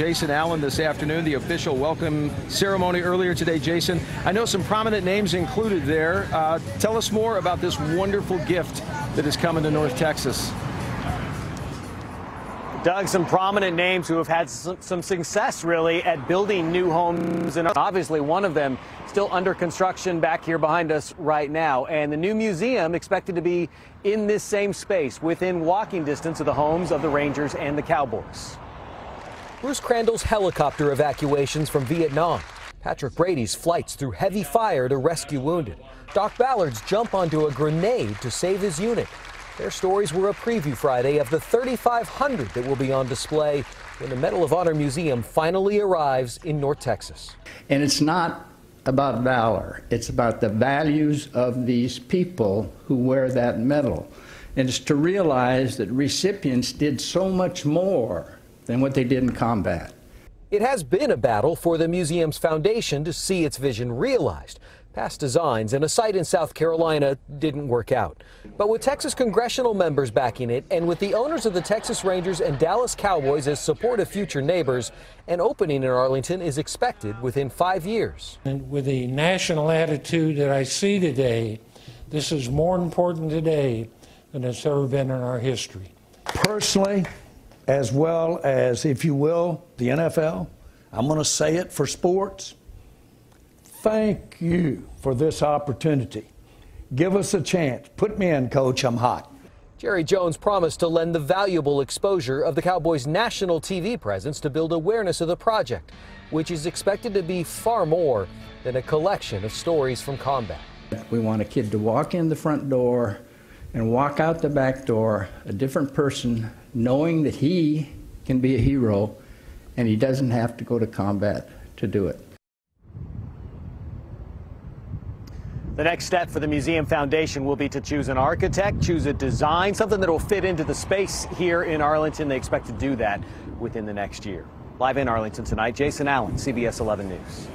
Jason Allen this afternoon, the official welcome ceremony earlier today. Jason, I know some prominent names included there. Uh, tell us more about this wonderful gift that is coming to North Texas. Doug, some prominent names who have had some, some, success really at building new homes, and obviously one of them still under construction back here behind us right now. And the new museum expected to be in this same space, within walking distance of the homes of the Rangers and the Cowboys. Bruce Crandall's helicopter evacuations from Vietnam. Patrick Brady's flights through heavy fire to rescue wounded. Doc Ballard's jump onto a grenade to save his unit. Their stories were a preview Friday of the 3,500 that will be on display when the Medal of Honor Museum finally arrives in North Texas. And it's not about valor, it's about the values of these people who wear that medal. And it's to realize that recipients did so much more than what they did in combat. It has been a battle for the museum's foundation to see its vision realized. Past designs and a site in South Carolina didn't work out. But with Texas congressional members backing it and with the owners of the Texas Rangers and Dallas Cowboys as supportive future neighbors, an opening in Arlington is expected within five years. And with the national attitude that I see today, this is more important today than it's ever been in our history. Personally, as well as, if you will, the NFL. I'm going to say it for sports. Thank you for this opportunity. Give us a chance. Put me in, coach. I'm hot. Jerry Jones promised to lend the valuable exposure of the Cowboys' national TV presence to build awareness of the project, which is expected to be far more than a collection of stories from combat. We want a kid to walk in the front door and walk out the back door a different person, knowing that he can be a hero and he doesn't have to go to combat to do it. The next step for the Museum Foundation will be to choose an architect, choose a design, something that will fit into the space here in Arlington. They expect to do that within the next year. Live in Arlington tonight, Jason Allen, CBS 11 News.